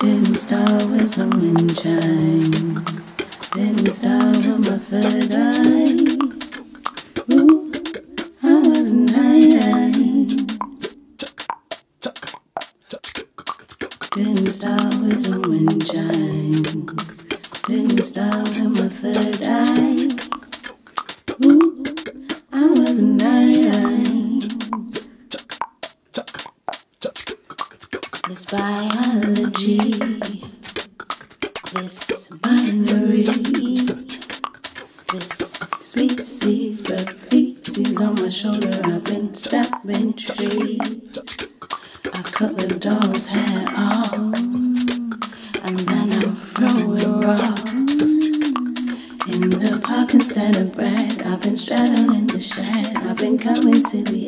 Didn't start with wind chimes. Didn't start with my third eye. Ooh, I wasn't. Didn't start with my third eye. This biology, this binary, this species, but feces on my shoulder. I've been stabbing trees. I cut the dog's hair off, and then I'm throwing rocks in the park instead of bread. I've been straddling the shed. I've been coming to the.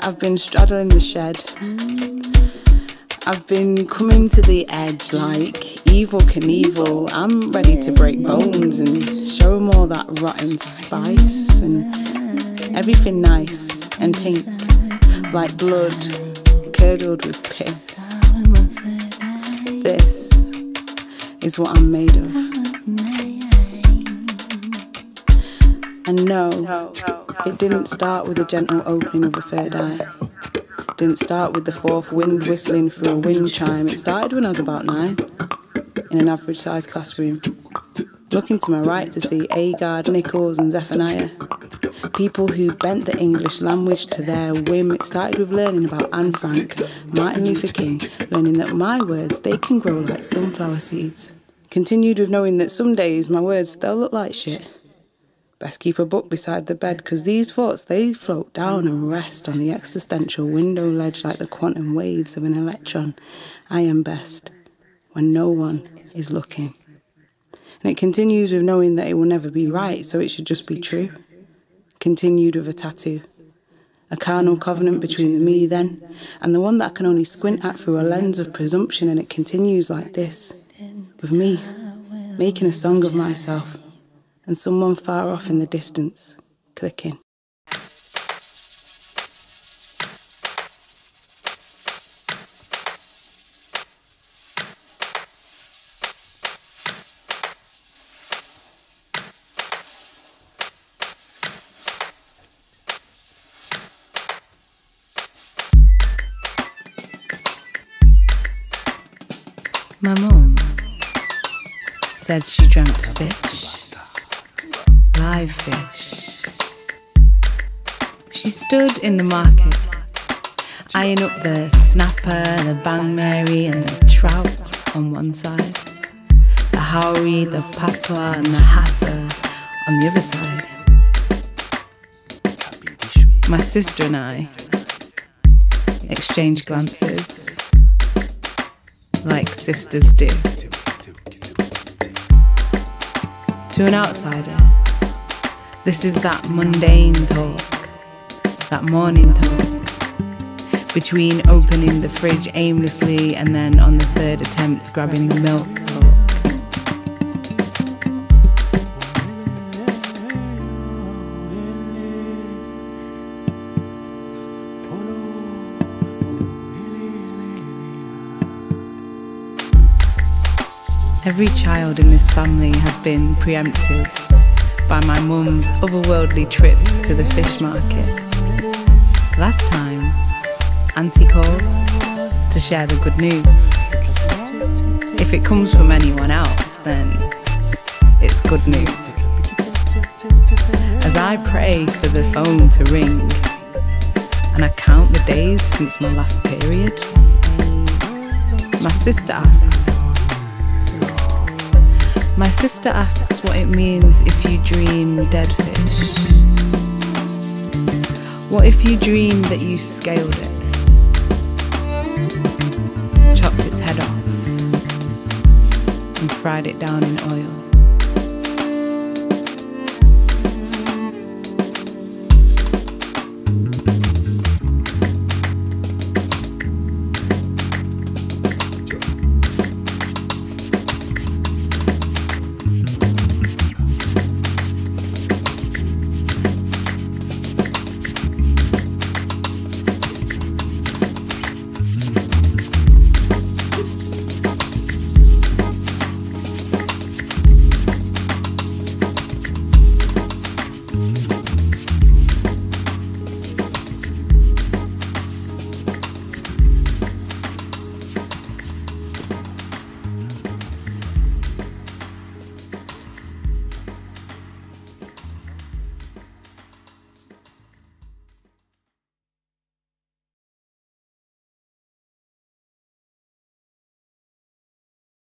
I've been straddling the shed. I've been coming to the edge like Evel Knievel. I'm ready to break bones and show 'em all that rotten spice and everything nice and pink, like blood curdled with piss. This is what I'm made of. And no, it didn't start with a gentle opening of a third eye. Didn't start with the fourth wind whistling through a wind chime. It started when I was about nine, in an average sized classroom. Looking to my right to see Agard, Nichols, and Zephaniah. People who bent the English language to their whim. It started with learning about Anne Frank, Martin Luther King, learning that my words, they can grow like sunflower seeds. Continued with knowing that some days my words, they'll look like shit. Best keep a book beside the bed, because these thoughts, they float down and rest on the existential window ledge like the quantum waves of an electron. I am best when no one is looking. And it continues with knowing that it will never be right, so it should just be true. Continued with a tattoo. A carnal covenant between the me then and the one that I can only squint at through a lens of presumption, and it continues like this with me making a song of myself and someone far off in the distance clicking. My mum said she dreamt fish, live fish. She stood in the market, eyeing up the snapper, the bang mary, and the trout on one side, the howry, the papa, and the hassa on the other side. My sister and I exchanged glances like sisters do. To an outsider, this is that mundane talk, that morning talk, between opening the fridge aimlessly and then on the third attempt grabbing the milk talk. Every child in this family has been preempted by my mum's otherworldly trips to the fish market. Last time, Auntie called to share the good news. If it comes from anyone else, then it's good news. As I pray for the phone to ring and I count the days since my last period, my sister asks, my sister asks what it means if you dream dead fish. What if you dream that you scaled it, chopped its head off, and fried it down in oil.